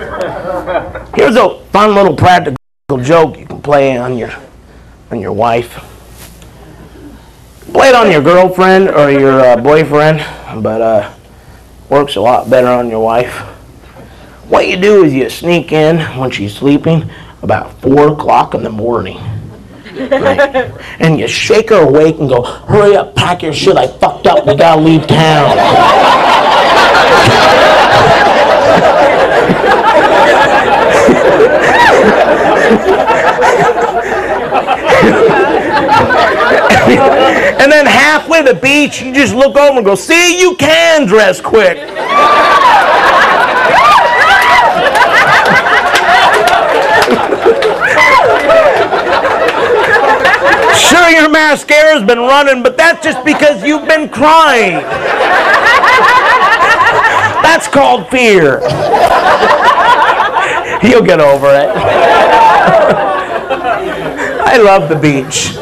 Here's a fun little practical joke you can play on your on your wife. Play it on your girlfriend or your uh, boyfriend, but uh, works a lot better on your wife. What you do is you sneak in when she's sleeping about four o'clock in the morning. Right? And you shake her awake and go, hurry up, pack your shit, I fucked up, we gotta leave town. and to the beach, you just look over and go, see, you can dress quick. Sure, your mascara's been running, but that's just because you've been crying. That's called fear. You'll get over it. I love the beach.